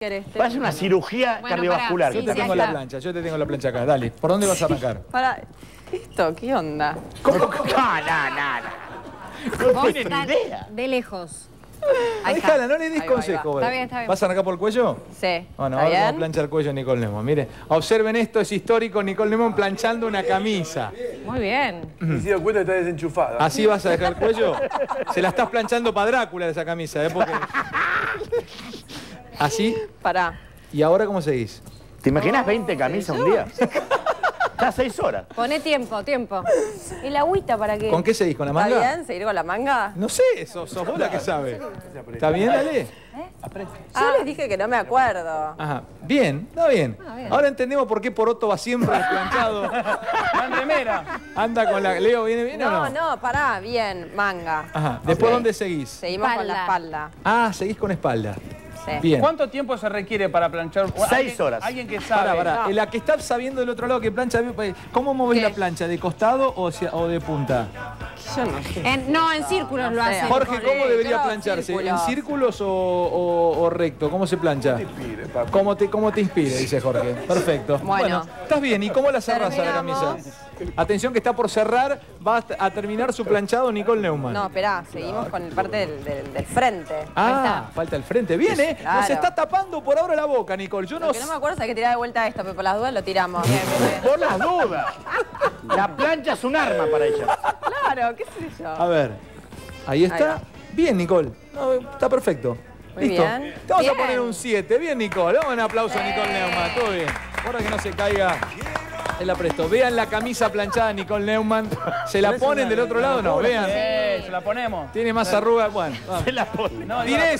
querés. Parece una cirugía Bueno, cardiovascular. Yo sí, te sí, tengo la plancha, yo te tengo la plancha acá. Dale, ¿por dónde vas a arrancar? Para, ¿esto qué onda? ¿Cómo? No, no, no, no. Idea. de lejos. Ahí está. Déjala, no le des consejo. va. Está bien, está bien. ¿Vas a arrancar por el cuello? Sí. Bueno, ¿Está ahora vamos a planchar el cuello a Nicole Nemo. Mire, observen esto, es histórico. Nicole Nemo planchando una camisa. Muy bien. Me he dado cuenta que está desenchufada. ¿Así vas a dejar el cuello? Se la estás planchando para Drácula esa camisa, ¿eh? Porque... Así. Pará. ¿Y ahora cómo seguís? ¿Te imaginas 20 camisas un día? Está seis horas. Poné tiempo, tiempo. ¿Y la agüita para qué? ¿Con qué seguís? ¿con la ¿Está manga? bien seguir con la manga? No sé, sos, sos vos la que sabe. ¿Está bien, dale? Yo les dije que no me acuerdo. Ajá. Bien, está bien. Ahora entendemos por qué Poroto va siempre desplanchado. Anda con la... Leo, ¿viene bien o No, no? no, pará, bien, manga. Ajá. ¿Después dónde seguís? Seguimos con la espalda. Ah, seguís con espalda. Sí. Bien. ¿Cuánto tiempo se requiere para planchar? Seis alguien- horas. Alguien que sabe. Pará, pará. No. La que está sabiendo del otro lado que plancha, ¿cómo movés ¿Qué? la plancha? ¿De costado o, hacia- o de punta? Yo no sé. En- no, en círculos lo sé. hace. Jorge, ¿cómo debería plancharse? ¿En círculos o, o- o recto? ¿Cómo se plancha? ¿Cómo te, ¿Cómo te inspire? Dice Jorge. Perfecto. Bueno. estás bien. ¿Y cómo la cerrás a la camisa? Atención que está por cerrar. Va a terminar su planchado Nicole Neumann. No, esperá, seguimos con el parte del, del- del frente. Ah, falta el frente. Bien, ¿eh? Nos está tapando por ahora la boca, Nicole. Yo no Lo que no me acuerdo es que hay que tirar de vuelta esto, pero por las dudas lo tiramos. Bien, bien, bien. Por las dudas. La plancha es un arma para ella. Claro, qué sé yo. A ver. Ahí está. Bien, Nicole. No, está perfecto. Muy Listo. bien. Te vamos a poner un 7. Bien, Nicole. Vamos un aplauso a Nicole Neumann. Todo bien. Ahora que no se caiga. Él la presto. Vean la camisa planchada de Nicole Neumann. ¿Se la ponen del otro lado? No, vean. Eh, se la ponemos. Tiene más arrugas. Bueno, vamos. Se la pone. No, entra